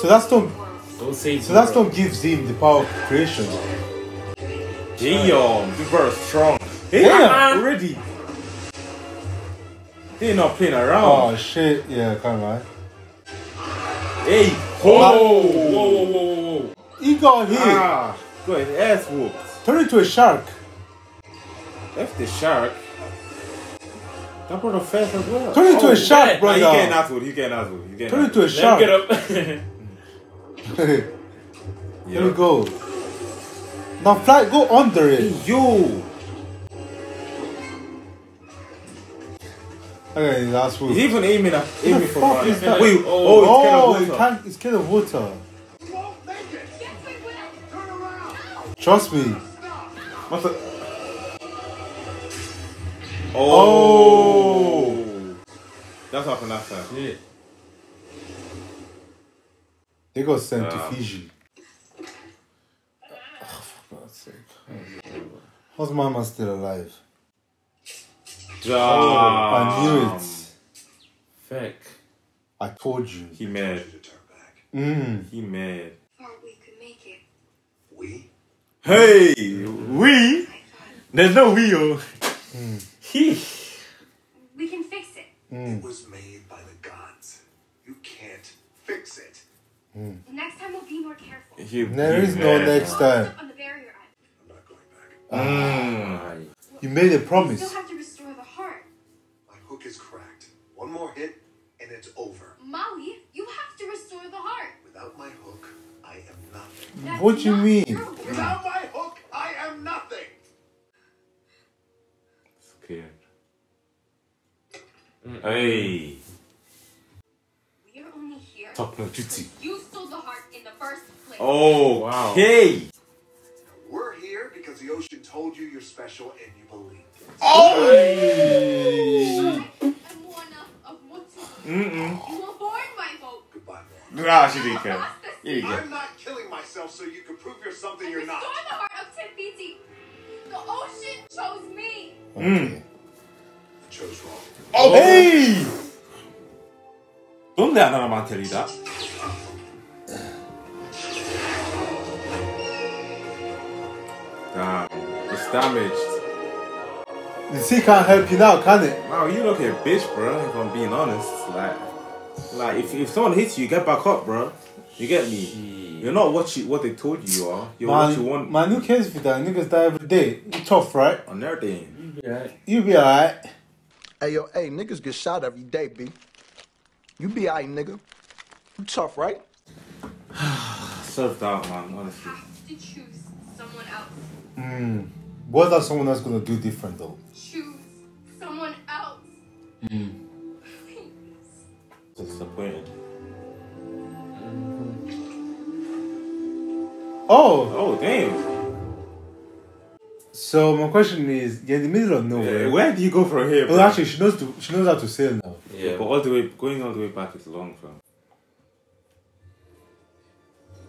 So that's not Don't say so that's not gives him the power of creation. Damn. This bro is strong. Hey, Damn. already. They're not playing around. Oh shit! Yeah, can't lie. Hey. Whoa, whoa, whoa, whoa, whoa. He got hit. Ah. Go ahead. Ass whooped. Turn into a shark. That's the shark. That brother fast as well. Turn into Oh, a shark, man. Nah, he getting brother. out He's getting out He's getting Turn into a shark. get up. [LAUGHS] [LAUGHS] Yeah. we go. Now fly, go under it. Yo. Okay, that's He's what. even aiming at aiming for fuck is that? Wait, Oh, oh, it's Oh, kind it of can't. It's kind of water. You won't make it. Yes, we will. Turn around. Trust me. What's the... Oh. oh. That's what happened last time. Shit. They got sent Yeah. to Fiji. Oh, for God's sake. How's Mama still alive? I knew it. Feck. I told you. He mad. To turn back. Mm. He mad. Thought we could make it. We? Hey, we? There's no we, oh. He. We can fix it. It was made by the gods. You can't fix it. Next time we'll be more careful. he There he is no next time. On the barrier. I'm not going back. Mm. You made a We promise. That's What you mean? true. Without my hook, I am nothing. Scared. Hey. We are only here. Top no duty. You stole the heart in the first place. Oh, Wow. Okay. We're here because the ocean told you you're special and you believed it. I'm one of, of Motu. Mm-mm. You abhorred my hope. Goodbye, Mom. Nah, she didn't care. [LAUGHS] Here you go. I'm not killing myself so you can prove you're something I you're not. Restore the heart of Te Fiti. The ocean chose me. Mm. Okay. Hmm. Chose wrong. Oh, oh. hey! ¿Dónde anda la mantelita? Damn, it's damaged. The sea can't help you now, can it? Wow, you look like a bitch, bro, if I'm being honest. Like, like if, if someone hits you, get back up, bro. You get me? You're not what you what they told you you are. You're what you want man, who cares if you die? Niggas die every day. You tough, right? on their day. You be alright. Hey, yo, hey, niggas get shot every day, B. You be alright, nigga. You tough, right? [SIGHS] Self doubt, man. Honestly. have to choose someone else. Hmm. What are someone else gonna do different though? Choose someone else. Hmm. [LAUGHS] Please. Disappointed. Oh, Oh damn. so my question is, you're in the middle of nowhere. Yeah, where do you go from here, bro? Well, actually, she knows to, she knows how to sail now. yeah, but all the way going all the way back is long, fam.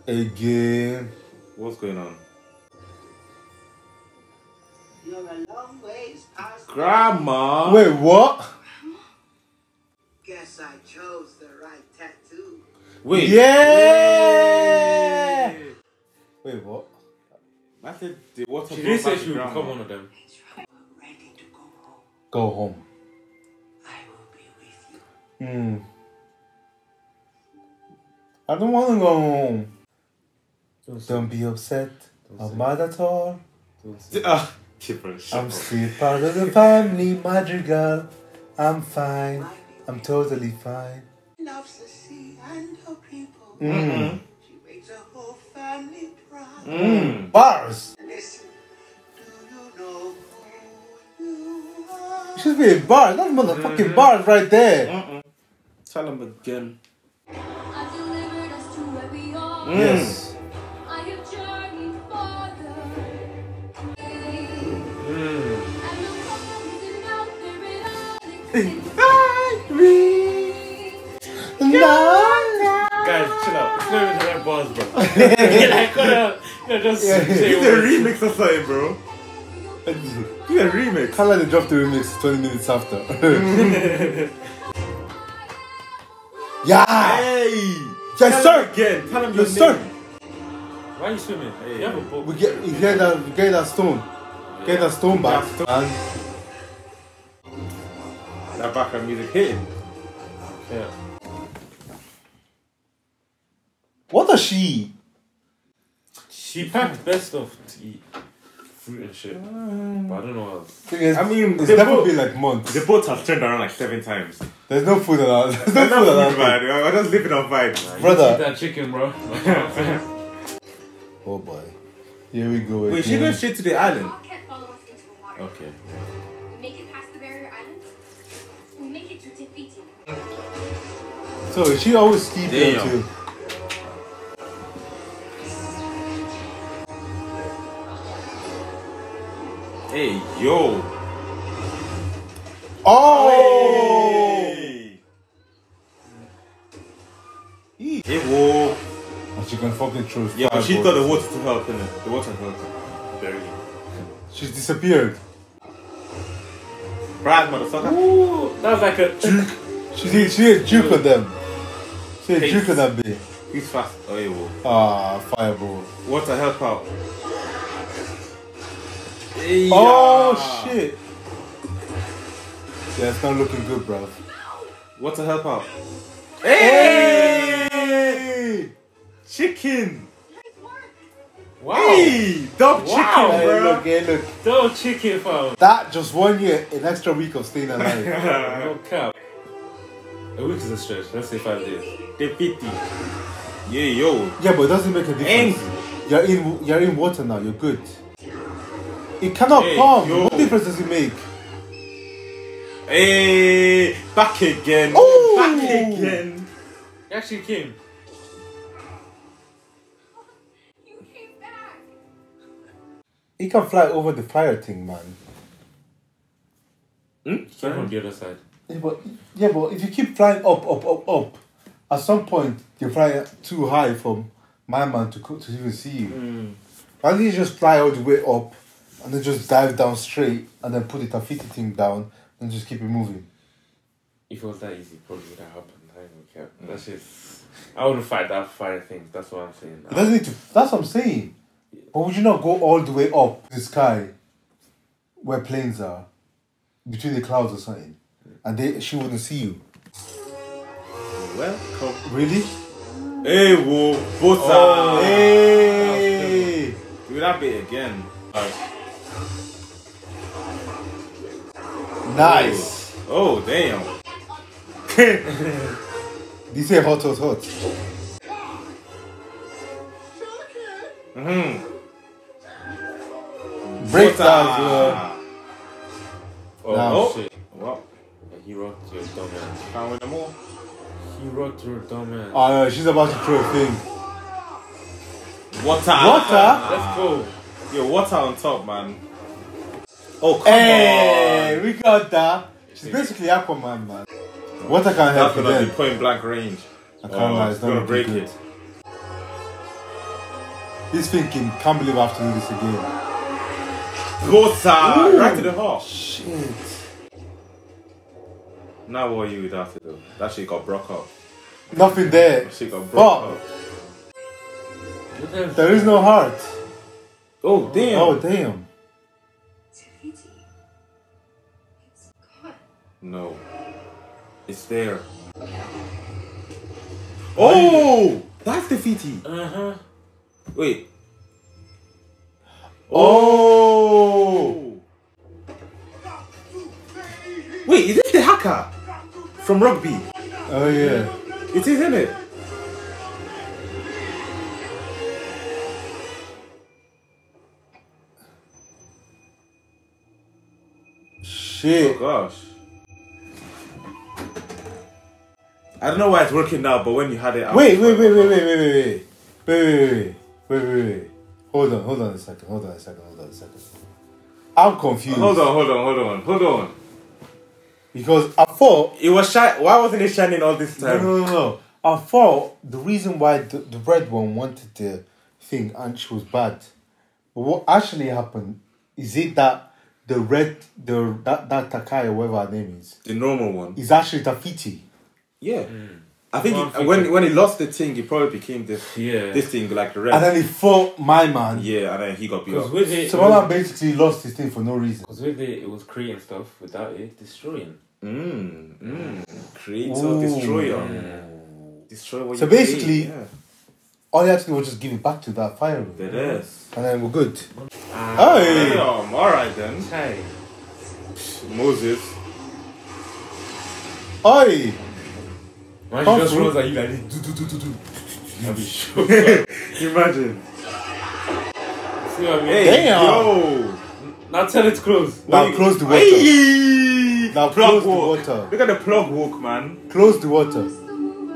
Again. What's going on? You're a long ways past. Grandma. Wait, what? Guess I chose the right tattoo. Wait. Yeah. Wait, what? I said the water. She brought did say she would become one of them. Ready to go home. Go home. I will be with you. Hmm. I don't want to go home. Don't be upset. Don't I'm mad at all. Ah, Kipper, shut I'm up. still part of the family, Madrigal. I'm fine. I'm totally fine. Loves the sea and her people. Mm. She makes a whole family proud. Mm. Bars. Listen, do you know who you are? You should be in bars. That's motherfucking bars right there. Mm-mm. Tell him again. I delivered us to where we are. Yes. I have journeyed farther. Mm. And the problem isn't out there at all. Guys, chill out. It's not even the right bars, bro. [LAUGHS] [LAUGHS] Like, gonna, you're just Yeah. say It's a remix or something, bro. Do a remix. Can't let them drop the remix 20 minutes after. [LAUGHS] yeah! Hey. Yes, Tell sir! again. Tell him your Yes, sir! name. Why are you swimming? You have a boat. We get, we get, that, we get that stone. Get that stone back. That stone. And That background music hitting. Yeah. what does she eat? She packed best of to eat. Fruit and shit. But I don't know what else. Thing is, I mean, it's the never boat- been like months. The boat has turned around like seven times. There's no food on that. [LAUGHS] There's no That's food on food, man. I'm just living on vibes. You Brother. eat that chicken, bro. [LAUGHS] Oh boy. Here we go. Wait, she again. goes straight to the island. Y'all can't follow us into the water. Okay. We make it past the Hey, yo. Oh! Hey. Hey, whoa. And she can fucking throw Yeah, but she fireballs. thought the water to help, innit? The water helped her. Barely. She's disappeared. Brad, motherfucker. Ooh, that was like a Juke. She did. She did juke on them. She did Pace. juke on that bit. He's fast. Oh, hey, whoa. Ah, fireball. Water help out. Hey, Oh yeah. shit. Yeah, it's not looking good, bro. Water help out. Hey! Chicken. wow. Hey, dog Wow. chicken, Hey, look, hey, look. Double chicken, fam. That just one year, an extra week of staying alive. [LAUGHS] No cap. A week is a stretch. Let's say five days. The 50. Yeah, yo. yeah, but it doesn't make a difference. You're in, you're in water now. You're good. It cannot Hey, come. yo. What difference does it make? Hey, back again. Ooh. Back again. He actually came. You came back. He can fly over the fire thing, man. Hmm? Came from the other side. Yeah, but yeah, but if you keep flying up, up, up, up, at some point you fly too high for my man to to even see you. Why don't you just fly all the way up and then just dive down straight and then put the Te Fiti thing down and just keep it moving? If it was that easy, probably would have happened. I don't care. That's just. I wouldn't fight that fire thing. That's what I'm saying. It doesn't need to. That's what I'm saying. But would you not go all the way up the sky where planes are, between the clouds or something, and they she wouldn't see you. Welcome. Really? Hey, whoa, both Oh, hey! Do that bit again. Nice. Oh, damn. [LAUGHS] They say hot, hot, hot. Mm-hmm. Break dance, uh, Oh, Now. oh shit. What? He rocked your dumbass. Can't win them all. He rocked your dumbass. Oh no, she's about to throw a thing. Water. Water? Let's go. Yo, water on top, man. Oh, come Hey, on. we got that. She's basically Aquaman, man. Water can't help That's you gonna be then. point blank range. I can't oh, lie, it's not gonna break good. it. He's thinking, can't believe I have to do this again. Water! Right to the heart. Shit. Now what are you would have to do? That shit got broke up. Nothing there. That shit got broke Fuck. up. There is no heart. Oh, damn. Oh, damn. No. It's there. Oh! That's the Fiti. Uh huh. Wait. Oh! Wait, is this the hacker? From rugby? Oh, yeah. It is, isn't it? Shit. Oh gosh. I don't know why it's working now, but when you had it out. Wait, wait, wait, wait, wait, wait, wait, wait. Wait, wait, wait, wait, wait, wait. Hold on, hold on a second, hold on a second, hold on a second. I'm confused. Hold on, hold on, hold on, hold on. Because I thought It was shi- Why wasn't it shining all this time? no, no, no. I thought the reason why the, the red one wanted the thing and she was bad. But what actually happened is it that the red, the that, that Te Kā whatever her name is, The normal one. is actually Te Fiti. Yeah. I think Well, it- when thinking- when he lost the thing, he probably became this Yeah. this thing like the rest. And then he fought my man. Yeah, and then he got beat up. with it, So my man basically lost his thing for no reason. because with it, it was creating stuff. Without it, destroying. Mm, mm. Creator, Ooh. destroyer. Destroy what So you basically- yeah. All you had to do was just give it back to that fire room. It is. And then we're good. Ah, Hey! Damn, alright then. Hey. Moses. Oi! Man, she just runs at you like this. Do, do, do, do, do. I'll be sure. [LAUGHS] Imagine. See what I mean? Hey, Damn. yo. Now tell it to close. Now Wait. close the water. Hey! Now plug close the walk. water. Look at the plug walk, man. Close the water.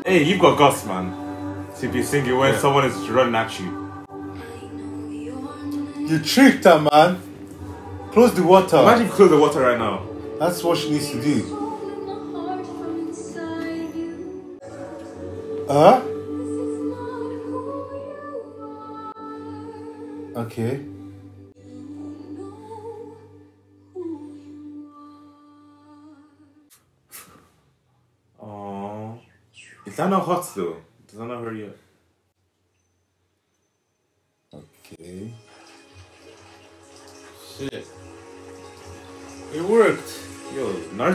Hey, you've got guts, man. To be singing when someone is running at you. You tricked her, man. Close the water. Imagine you close the water right now. That's what she needs to do. Huh? Okay. Oh, is that not hot though? Does that not hurry up?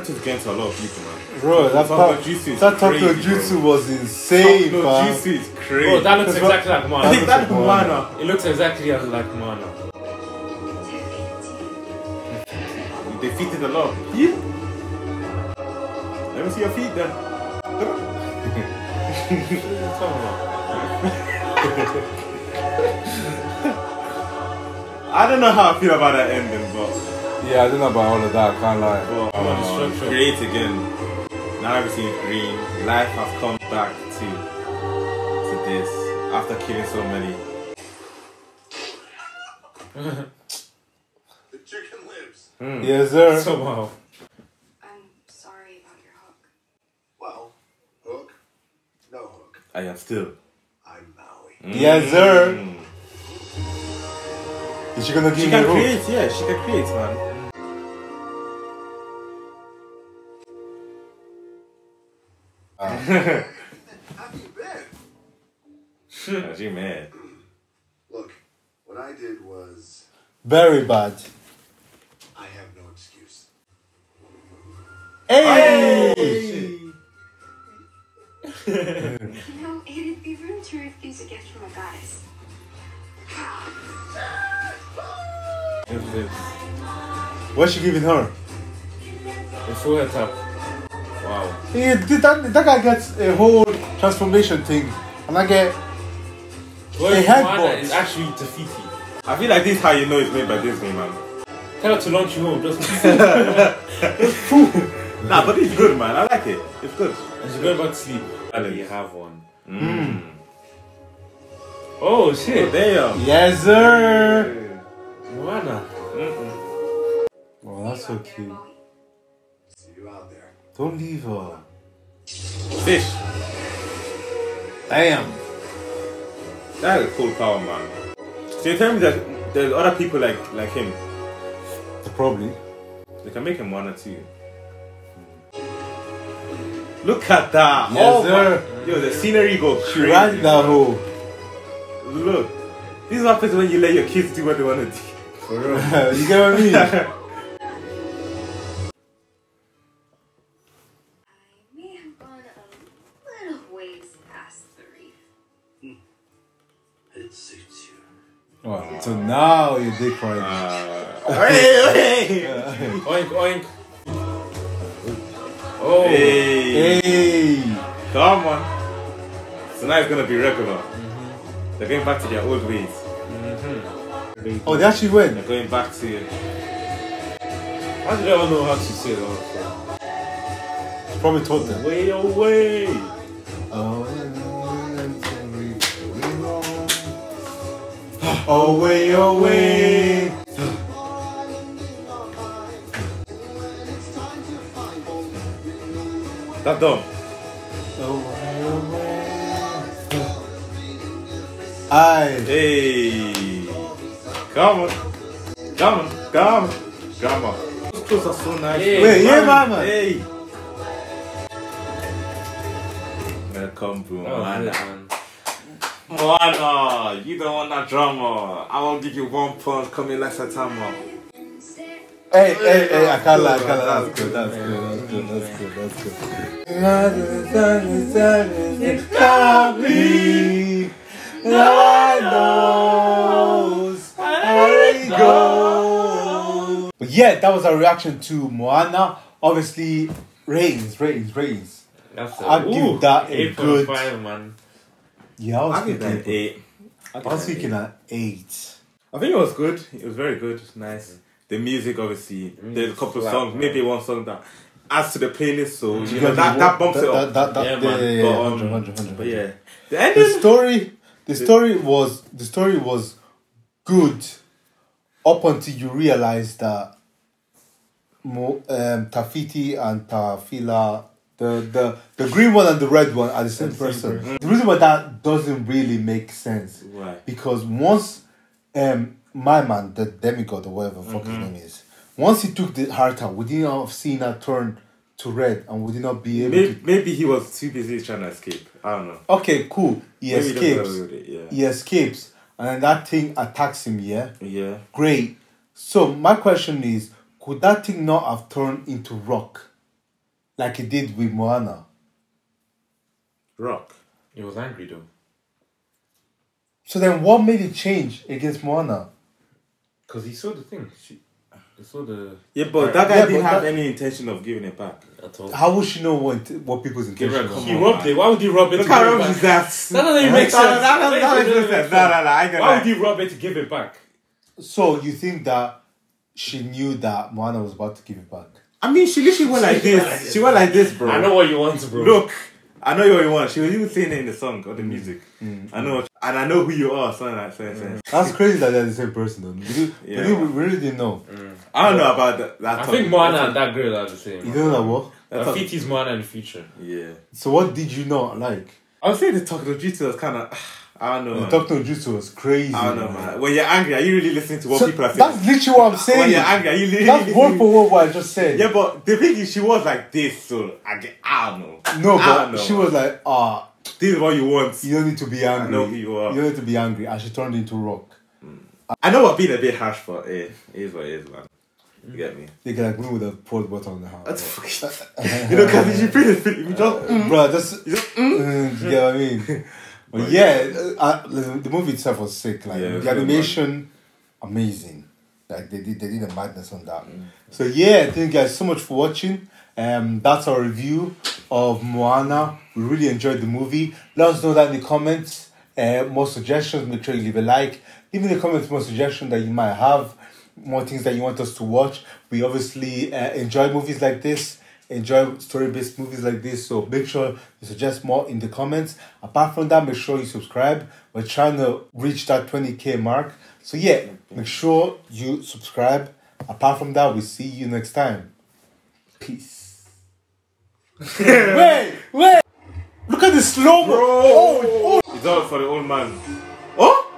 Naruto's getting to a lot of people, man. Bro, that, Tokyo part, Jutsu is that Tokyo crazy, Jutsu bro. was insane, Tokyo man. Jutsu is crazy. Bro, that looks exactly like I Mana. think that's Mana. It looks exactly like Mana. You defeated a lot. Yeah. Let me see your feet then. [LAUGHS] I don't know how I feel about that ending, but Yeah, I don't know about all of that, I can't lie. but about uh, destruction. great again. Now everything is green. Life has come back to to this after killing so many. [LAUGHS] The chicken lives. Yes, sir. Somehow. I'm sorry about your hook. Well, hook, no hook. I am still. I'm Maui. Yes, sir. Mm. Is she gonna give She me can a hook? create, yeah, she can create, man. Have you been? Yeah, she mad. Look, what I did was Very bad. I have no excuse. Hey! You know, it'd be rude to refuse a gift from a goddess. What's she giving her? a full head tap. Wow. Yeah, that, that guy gets a whole transformation thing, and I get Well, A if headbutt. Moana is actually Te Fiti. I feel like this is how you know it's made by Disney, man. Tell her to launch you home. Just [LAUGHS] [LAUGHS] Nah, but it's good, man. I like it. It's good. and she's going back to sleep. And Alex. you have one. Mm. Oh shit. Oh, shit. damn. yes, sir. Moana. Oh, that's so cute. Don't leave her. Fish. Damn. That is a cool power, man. So you tell me that there's other people like like him. Probably. They can make him one or two. Hmm. Look at that. Yes, oh, sir. my- Yo, the scenery go crazy. ran that hole. Look. This is what happens when you let your kids do what they want to do. For real. [LAUGHS] you get what I mean? [LAUGHS] Wow. So now you dick riding. hey, hey. Oink oink. Oh. hey. Hey. Come on. So now it's gonna be regular. They're going back to their old ways. Mm-hmm. Oh, they actually went. They're going back to How do they all know how to say it also? Probably taught them. way away. Oh, Away, away. That's dumb. Aye. Hey. Come on. Come on. Come on. Come on. Those clothes are so nice. Hey, Wait, yeah, mama. Hey. Welcome to Oh, Moana. Good, man. Moana, you don't want that drama. I will give you one punch coming like Saitama. Hey, hey, hey, I can't lie, I can't lie. That's good, that's good, that's good, that's good, that's good. Happy, I knows how it goes. But yeah, that was our reaction to Moana. Obviously, ratings, ratings, ratings. That's I'll give that a good- 8.5, man. Yeah, I was I give an thinking, eight. I was thinking an eight. I think it was good. It was very good. Nice. The music, obviously. There's a couple of songs, man. maybe one song that adds to the playlist. So you know that, that bumps that, it up. That, that, Yeah, that, man. yeah, yeah, But, yeah, um, 100, 100, 100. But yeah, the the story the story was the story was good up until you realize that Mo, um, Te Fiti and Tafila the, the the green one and the red one are the same person. The reason why that doesn't really make sense Right. because once um my man the demigod or whatever fuck his name is once he took the heart out, we didn't have seen her turn to red and we did not be able Maybe, to maybe he was too busy trying to escape. I don't know. Okay, cool. He Maybe escapes. it, yeah. He escapes, and then that thing attacks him. Yeah, Yeah. great. So my question is, could that thing not have turned into rock, like it did with Moana? Rock. He was angry though. So then, what made it change against Moana? Because he saw the thing. She, he saw the. Yeah, but that guy Yeah, didn't have that- any intention of giving it back. At all. How would she know what what people's Give her a intentions? come are? He on, robbed man. it. Why would he rob it Look how give it wrong is that? That doesn't even make sense. no, that doesn't- that doesn't make sense. No, no, no, I get Why that. would he rob it to give it back? So you think that she knew that Moana was about to give it back? I mean, she literally went like this. She went like this, bro. I know what you want, bro. Look, I know what you want. She was even saying it in the song or the Mm. music. I know, and I know who you are. Something like that. Mm. That's crazy that they're the same person. Though. We, Yeah. do- we really didn't know. I don't know about that. that I talk. think Moana and that girl are the same. You don't know what? That Uh, talk- Fiti's Moana in the future. Yeah. So what did you not like? I would say the talk of Jutsu was kind of. I don't know. The man. Doctor Jutsu was crazy. I don't know, man. When you're angry, are you really listening to what So people are saying? that's literally what I'm saying. When you're angry, are you really That's listening? word for word what I just said. Yeah, but the thing is, she was like this, so I get. I don't know. No, I but know, she man. was like, ah, This is what you want. you don't need to be angry. I know who you are. You don't need to be angry. And she turned into rock. I know we're being a bit harsh, but eh, it is what it is, man. You get me? They can like move with a pause button on the house. That's fucking. [LAUGHS] you know, Kathy G. Phillips, you just. bro, that's mm, you get what I mean. [LAUGHS] But yeah, uh, uh, the, movie itself was sick. Like Yeah, the animation, amazing. Like they did, they did a madness on that. So yeah, thank you guys so much for watching. Um, that's our review of Moana. We really enjoyed the movie. Let us know that in the comments. Uh, more suggestions. Make sure you leave a like. Leave in the comments more suggestions that you might have. More things that you want us to watch. We obviously uh, enjoy movies like this enjoy story based movies like this. So make sure you suggest more in the comments. Apart from that, make sure you subscribe. We're trying to reach that 20k mark. So yeah, make sure you subscribe. Apart from that, we see you next time. Peace. [LAUGHS] wait, wait. Look at the slow mo. Oh, oh. It's all for the old man. Oh?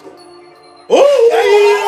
oh.